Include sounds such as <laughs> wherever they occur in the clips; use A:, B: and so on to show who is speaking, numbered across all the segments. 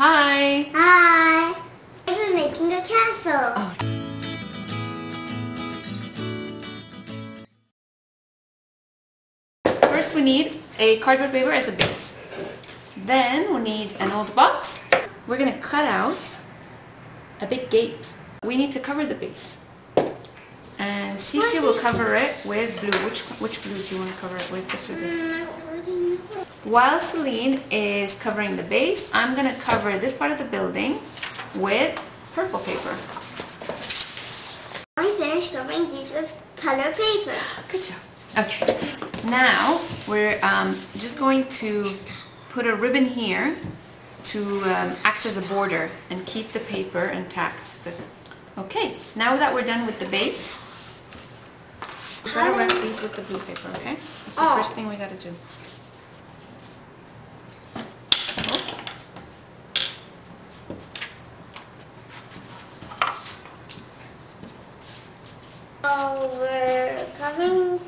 A: Hi!
B: Hi! I'm making a castle.
A: Oh. First we need a cardboard paper as a base. Then we need an old box. We're going to cut out a big gate. We need to cover the base. And Cece will cover it with blue. Which which blue do you want to cover it with? This or this? While Celine is covering the base, I'm going to cover this part of the building with purple paper.
B: I finished covering these with color paper.
A: Good job. Okay, now we're um, just going to put a ribbon here to um, act as a border and keep the paper intact. Okay, now that we're done with the base, we gotta wrap these with the blue paper, okay? That's the
B: Oh.
A: first thing we gotta do.
B: We're covering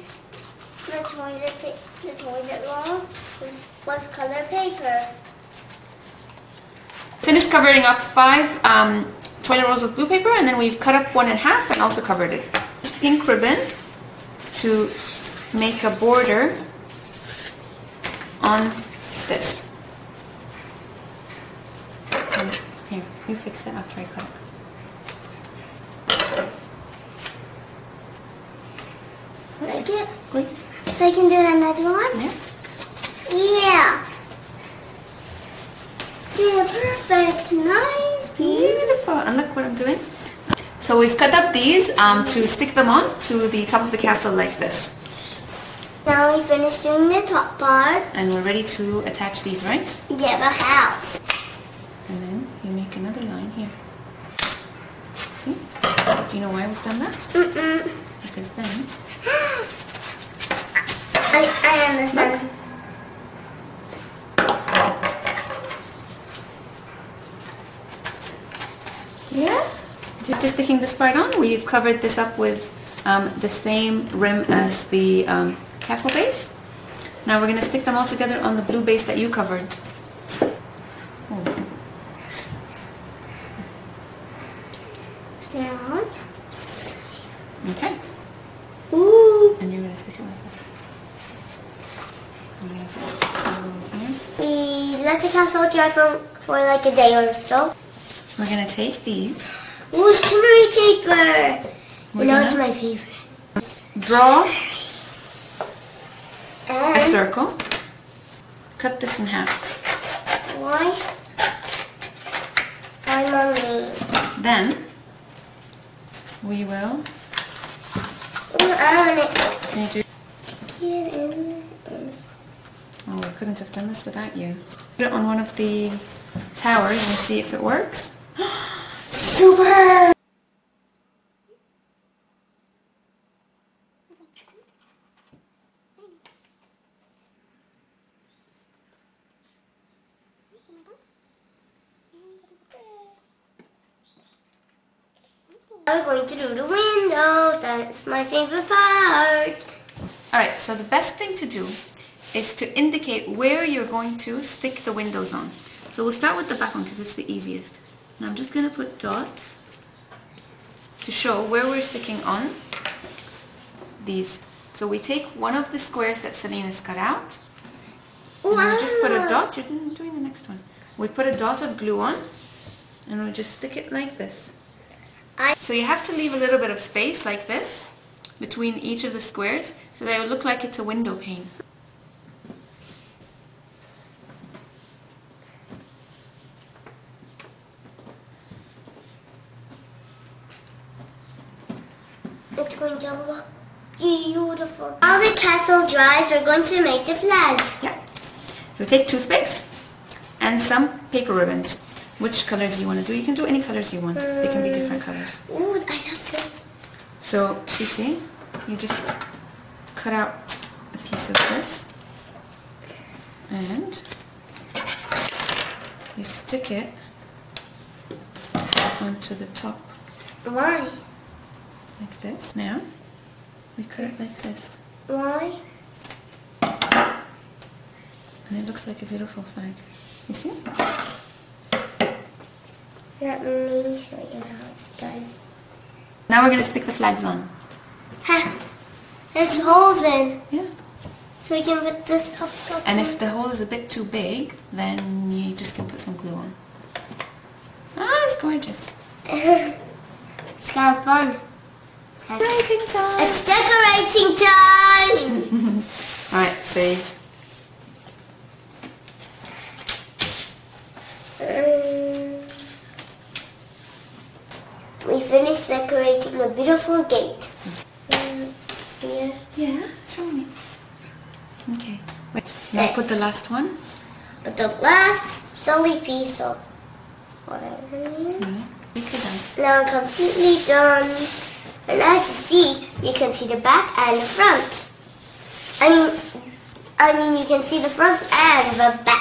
B: the toilet the toilet rolls with, with color paper.
A: Finished covering up five um, toilet rolls with blue paper and then we've cut up one in half and also covered it. Pink ribbon to make a border on this. Here, you fix it after I cut it.
B: Like it?
A: Great.
B: So I can do another one?
A: Yeah.
B: Yeah. Yeah, perfect. Nice.
A: Beautiful. And look what I'm doing. So we've cut up these um, to stick them on to the top of the castle like this.
B: Now we finished doing the top part.
A: And we're ready to attach these, right?
B: Yeah, but how?
A: And then you make another line here. See? Do you know why we've done that?
B: Mm-mm.
A: Because then, <gasps> <gasps>
B: I, I understand.
A: yeah, after sticking this part on, we've covered this up with um, the same rim as the um, castle base. Now we're going to stick them all together on the blue base that you covered.
B: Down.
A: Okay,
B: Ooh.
A: and you're going to stick it like this. And you're gonna put it over here.
B: We let the castle dry for, for like a day or so.
A: We're going to take these,
B: Ooh, shimmery paper.
A: We're
B: you know it's my favorite.
A: draw a circle, cut this in half.
B: why? Why, mommy?
A: Then we will.
B: Ooh, I want it.
A: Can you do?
B: Get in there.
A: I couldn't have done this without you. Put it on one of the towers and see if it works. <gasps> Super!
B: Now we're going to do the window. That's my favorite part.
A: Alright, so the best thing to do is to indicate where you're going to stick the windows on. So we'll start with the back one because it's the easiest. And I'm just going to put dots to show where we're sticking on these. So we take one of the squares that Celine has cut out and we just put a dot. You're doing doing the next one. We put a dot of glue on and we just stick it like this.
B: I-
A: So you have to leave a little bit of space like this between each of the squares so that it will look like it's a window pane.
B: Going to look beautiful. While the castle dries, we're going to make the flags.
A: Yeah. So take toothpicks and some paper ribbons. Which color do you want to do? You can do any colors you want. They can be mm. different colors.
B: Ooh, I love this.
A: So, Cece, you just cut out a piece of this and you stick it onto the top
B: Why?
A: Like this. Now, we cut it like this
B: Why?
A: and it looks like a beautiful flag. You see?
B: Let me show you how it's done.
A: Now we're gonna stick the flags on.
B: Ha! There's holes in,
A: Yeah.
B: so we can put this top top.
A: And
B: on.
A: if the hole is a bit too big, then you just can put some glue on. Ah, it's gorgeous. <laughs>
B: it's kind of fun.
A: Decorating time.
B: It's decorating time. <laughs>
A: Alright, see.
B: Um, we finished decorating the beautiful gate. Um, here.
A: Yeah, show me. Okay. Wait. Now put the last one.
B: But the last silly piece of whatever it is.
A: Could done.
B: Now I'm completely done. And as you see, you can see the back and the front. I mean, I mean you can see the front and the back.